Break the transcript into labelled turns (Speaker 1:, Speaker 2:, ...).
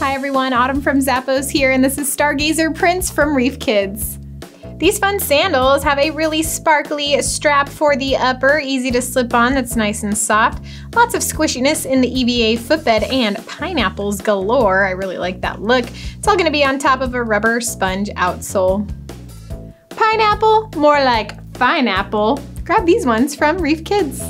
Speaker 1: Hi everyone, Autumn from Zappos here, and this is Stargazer Prints from Reef Kids. These fun sandals have a really sparkly strap for the upper, easy to slip on, that's nice and soft. Lots of squishiness in the EVA footbed and pineapples galore. I really like that look. It's all gonna be on top of a rubber sponge outsole. Pineapple, more like pineapple. Grab these ones from Reef Kids.